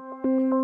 Música